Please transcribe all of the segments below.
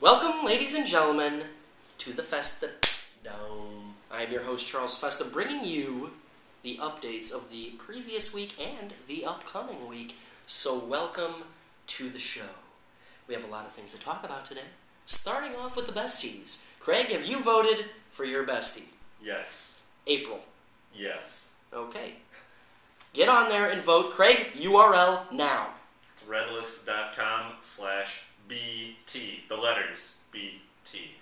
Welcome, ladies and gentlemen, to the Festa Dome. I'm your host, Charles Festa, bringing you the updates of the previous week and the upcoming week. So, welcome to the show. We have a lot of things to talk about today. Starting off with the besties. Craig, have you voted for your bestie? Yes. April. Yes. Okay. Get on there and vote. Craig, URL now. Threadless.com slash BT. The letters BT.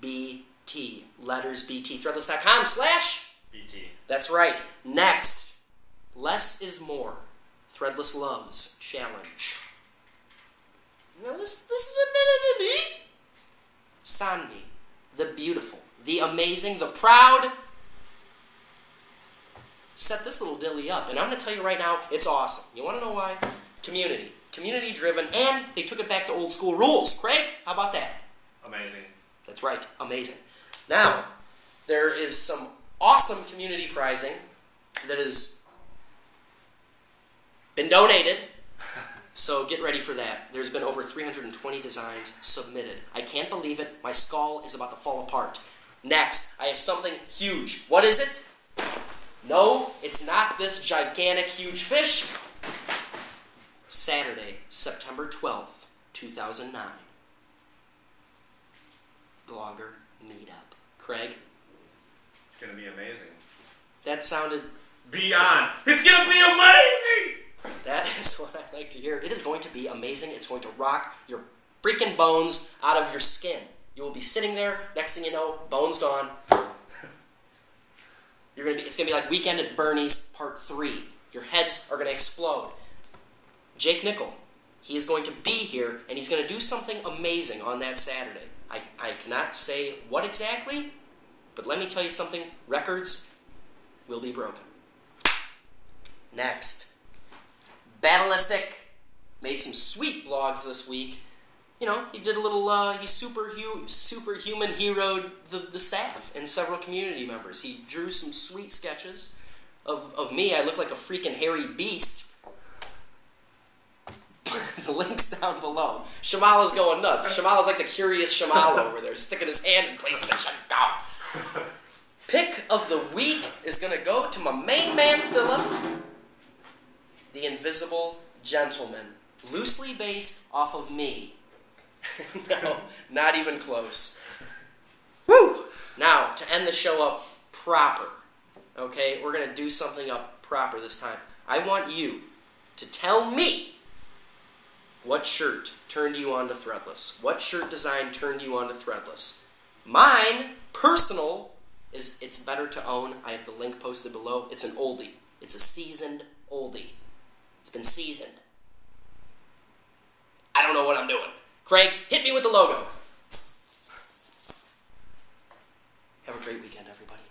BT. Letters BT. Threadless.com slash. BT. That's right. Next. Less is more. Threadless Loves Challenge. Now this, this is a minute of me. Sonmi. The beautiful. The amazing. The proud. Set this little dilly up. And I'm going to tell you right now, it's awesome. You want to know why? Community. Community driven. And they took it back to old school rules. Craig, how about that? Amazing. That's right, amazing. Now, there is some awesome community prizing that has been donated. So get ready for that. There's been over 320 designs submitted. I can't believe it. My skull is about to fall apart. Next, I have something huge. What is it? No, it's not this gigantic, huge fish. Saturday, September 12th, 2009 blogger meetup. Craig, It's going to be amazing. that sounded. Beyond. It's going to be amazing! That is what I like to hear. It is going to be amazing. It's going to rock your freaking bones out of your skin. You will be sitting there. Next thing you know, bones gone. You're gonna be. It's gonna be like Weekend at Bernie's Part Three. Your heads are gonna explode. Jake Nickell, he is going to be here, and he's gonna do something amazing on that Saturday. I, I cannot say what exactly, but let me tell you something. Records will be broken. Next. Badbasilisk made some sweet blogs this week. You know, he did a little, uh, he superhu- superhuman heroed the, the staff and several community members. He drew some sweet sketches of, of me. I look like a freaking hairy beast. The link's down below. Shamala's going nuts. Shamala's like the curious Shamala over there, sticking his hand in PlayStation Go. Pick of the week is going to go to my main man, Philip, the Invisible Gentleman, loosely based off of me. no, not even close. Woo! Now, to end the show up proper, okay, we're going to do something up proper this time. I want you to tell me what shirt turned you on to threadless? What shirt design turned you on to threadless? Mine, personal, is it's better to own. I have the link posted below. It's an oldie. It's a seasoned oldie. It's been seasoned. I don't know what I'm doing. Craig, hit me with the logo. Have a great weekend, everybody.